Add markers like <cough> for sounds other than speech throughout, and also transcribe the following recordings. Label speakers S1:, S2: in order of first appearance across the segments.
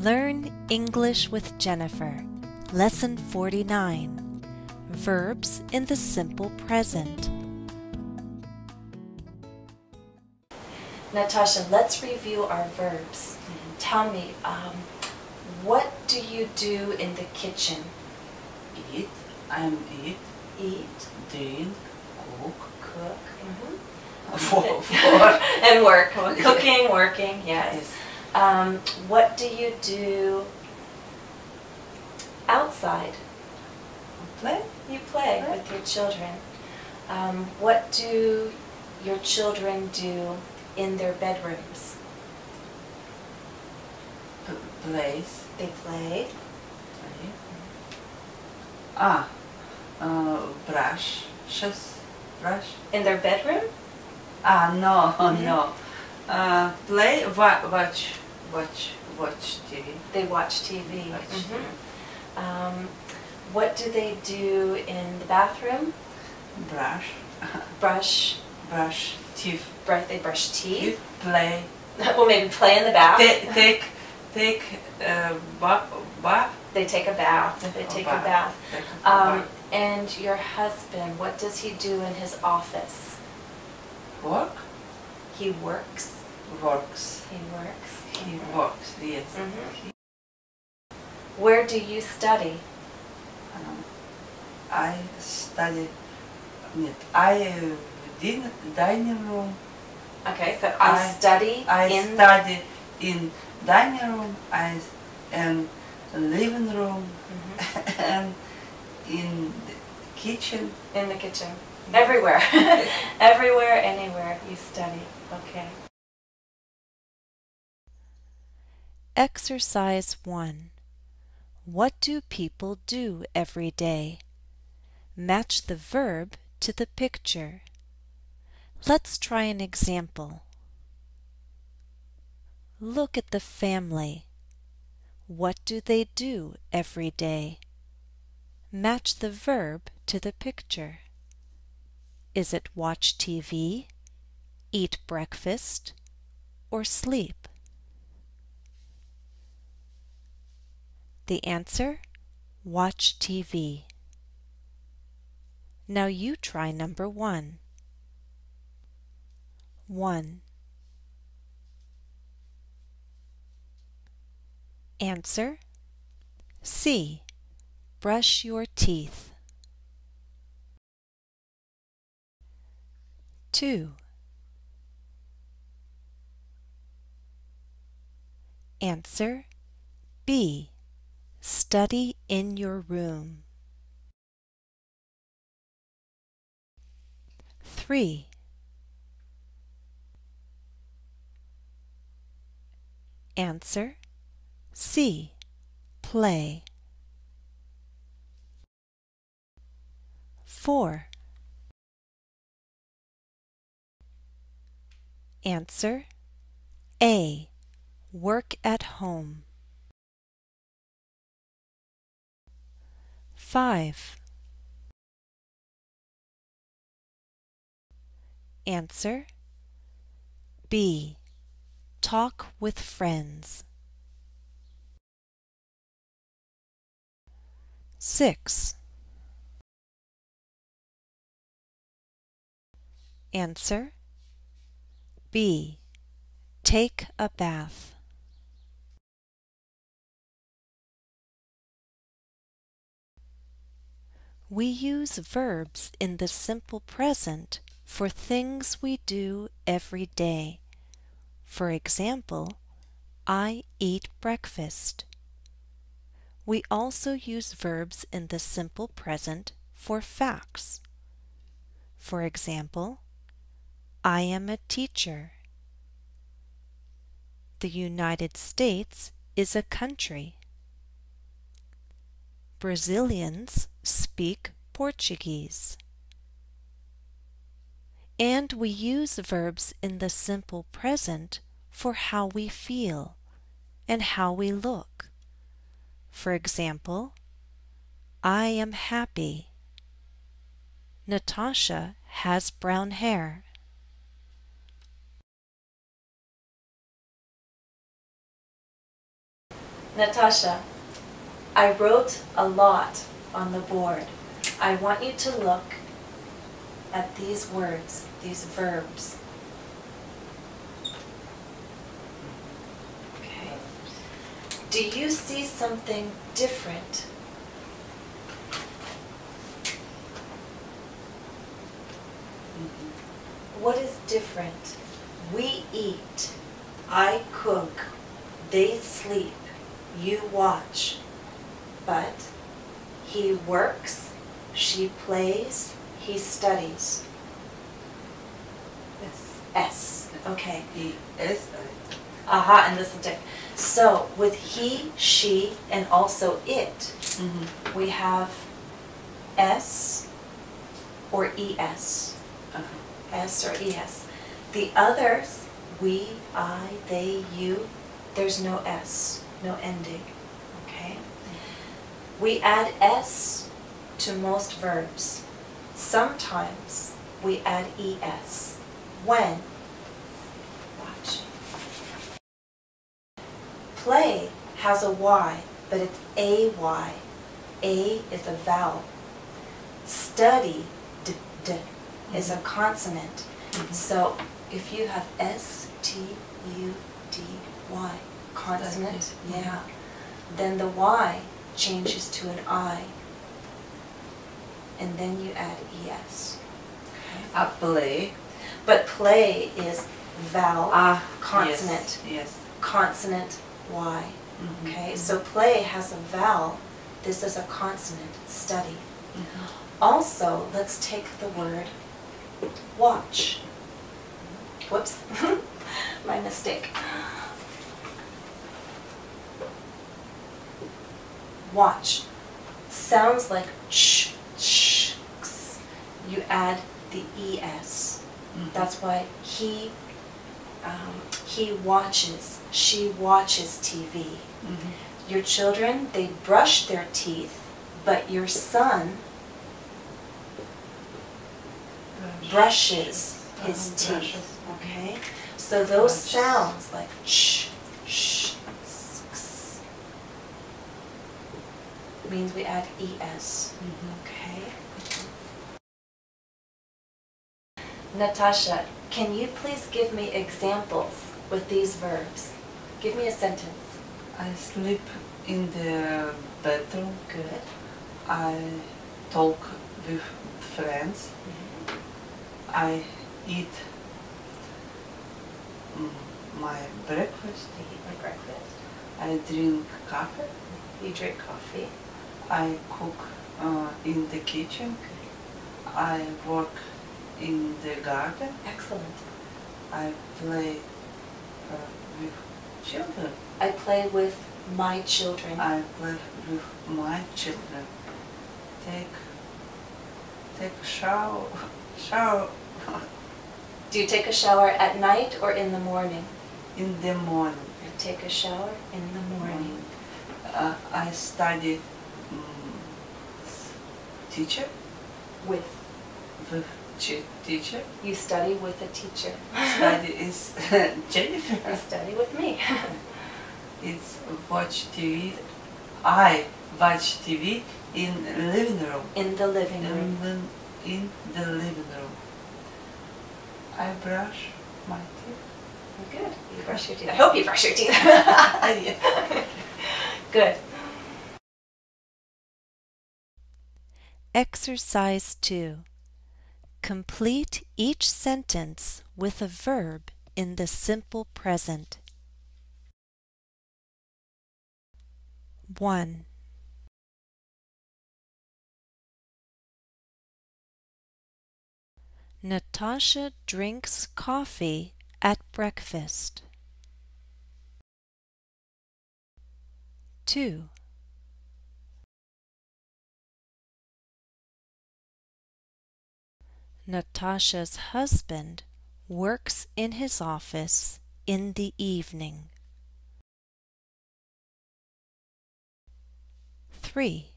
S1: Learn English with Jennifer. Lesson 49 Verbs in the Simple Present. Natasha, let's review our verbs. Tell me, um, what do you do in the kitchen?
S2: Eat, I'm eat,
S1: Eat,
S2: drink, cook,
S1: cook, <laughs>
S2: for, for <laughs>
S1: and work. <laughs> Cooking, working, yes.
S2: yes.
S1: Um, what do you do outside?
S2: play,
S1: You play
S2: Right.
S1: with your children. Um, what do your children do in their bedrooms?
S2: p- place,
S1: They play.
S2: play. Ah, uh, brush, just brush.
S1: In their bedroom?
S2: Ah, no,
S1: Mhm. <laughs>
S2: no. Uh, play, wa- watch, watch, watch TV.
S1: They watch TV.
S2: Watch
S1: Mhm.
S2: TV.
S1: Um, what do they do in the bathroom?
S2: Brush,
S1: Brush.
S2: brush, teeth,
S1: Brush. They brush teeth.
S2: teeth, play. <laughs>
S1: well, maybe play in the bath.
S2: Ta- take, take, uh, bath, bath.
S1: They take a bath. They take a bath.
S2: Take a
S1: Um,
S2: bath.
S1: and your husband, what does he do in his office?
S2: Work,
S1: He works.
S2: works.
S1: He works.
S2: He works, yes.
S1: Mhm. Where do you study?
S2: Um, I study, нет, I uh, din dining room.
S1: Okay, so I,
S2: I-
S1: study
S2: I
S1: in
S2: study in dining room. I and living room
S1: Mhm.
S2: and <laughs> in the kitchen.
S1: in the kitchen. Everywhere. <laughs> <laughs> Everywhere, anywhere you study. Okay. Exercise 1. What do people do every day? Match the verb to the picture. Let's try an example. Look at the family. What do they do every day? Match the verb to the picture. Is it watch TV, eat breakfast, or sleep? The answer watch TV. Now you try number one. 1. Answer C. Brush your teeth. 2. Answer B. Study in your room. 3. Answer C. Play. 4. Answer A. Work at home. 5. Answer B. Talk with friends. 6. Answer B. Take a bath. We use verbs in the simple present for things we do every day. For example, I eat breakfast. We also use verbs in the simple present for facts. For example, I am a teacher. The United States is a country. Brazilians speak Portuguese. And we use verbs in the simple present for how we feel and how we look. For example, I am happy. Natasha has brown hair. Natasha, I wrote a lot on the board. I want you to look at these words, these verbs. Okay. Do you see something different? What is different? We eat, I cook, they sleep, you watch. But he works, she plays, he studies.
S2: Yes.
S1: S. Okay.
S2: He is.
S1: Aha, and this is different. So with he, she, and also it,
S2: Mm-hmm.
S1: we have S or ES.
S2: Uh-huh.
S1: S or ES. The others, we, I, they, you, there's no S, no ending. We add S to most verbs. Sometimes we add ES. When? Watch. Play has a Y, but it's A-Y. A is a vowel. Study, d, d, is a consonant.
S2: Mhm.
S1: So if you have S T U D Y, consonant, yeah, then the Y changes to an I. And then you add ES. Okay?
S2: A play.
S1: But play is vowel,
S2: Ah.
S1: consonant,
S2: Yes. yes.
S1: consonant, Y.
S2: Mhm.
S1: Okay, so play has a vowel. This is a consonant, study.
S2: Mhm.
S1: Also, let's take the word watch. Whoops, <laughs> my mistake. Watch. Sounds like sh, sh, x. You add the es.
S2: Mhm.
S1: That's why he, um, he watches, she watches TV.
S2: Mhm.
S1: Your children, they brush their teeth, but your son brushes his teeth.
S2: brushes.
S1: Okay? So those sounds like sh, sh, s, x, means we add es.
S2: Mhm.
S1: Okay? Natasha, can you please give me examples with these verbs? Give me a sentence.
S2: I sleep in the bedroom.
S1: Good.
S2: I talk with friends. I eat mm, my breakfast.
S1: I eat my breakfast.
S2: I drink coffee.
S1: You drink coffee.
S2: I cook uh, in the kitchen. I work in the garden.
S1: Excellent.
S2: I play uh, with children.
S1: I play with my children.
S2: I play with my children. Take take a shower. <laughs> Shower
S1: Do you take a shower at night or in the morning?
S2: in the morning.
S1: I take a shower in the morning.
S2: Uh, I study teacher
S1: With
S2: The teacher.
S1: you study with a teacher.
S2: Study is <laughs> Jennifer.
S1: You study with me. <laughs>
S2: It's watch TV. I watch TV in the living room.
S1: in the living
S2: In
S1: room.
S2: the, in the living room. I brush my teeth.
S1: Good. You brush your teeth. I hope you brush your teeth. <laughs> Good.
S3: Exercise 2. Complete each sentence with a verb in the simple present. 1. Natasha drinks coffee at breakfast. 2. Natasha's husband works in his office in the evening. 3.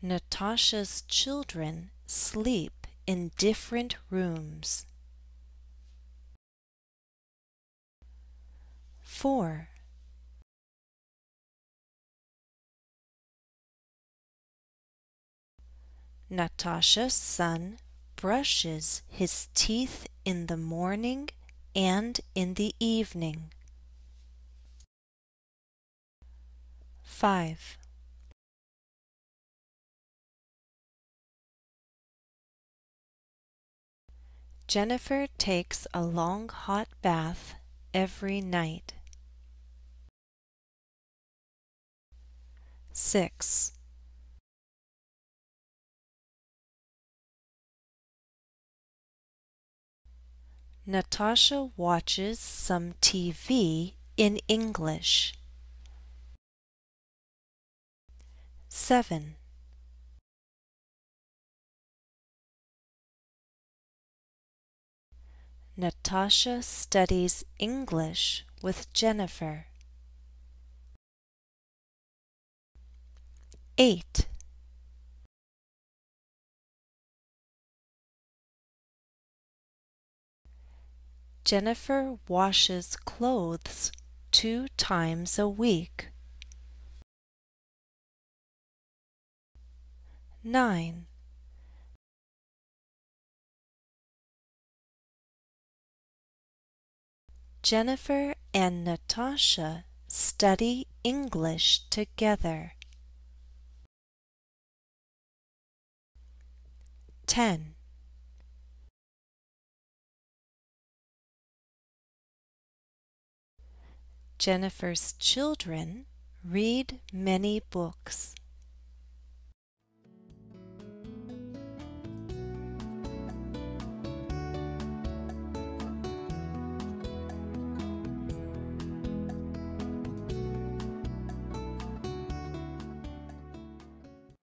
S3: Natasha's children sleep in different rooms.
S1: 4. Natasha's son brushes his teeth in the morning and in the evening. 5. Jennifer takes a long hot bath every night. 6. Natasha watches some TV in English. 7. Natasha studies English with Jennifer. 8. Jennifer washes clothes two times a week. 9. Jennifer and Natasha study English together. 10. Jennifer's children read many books.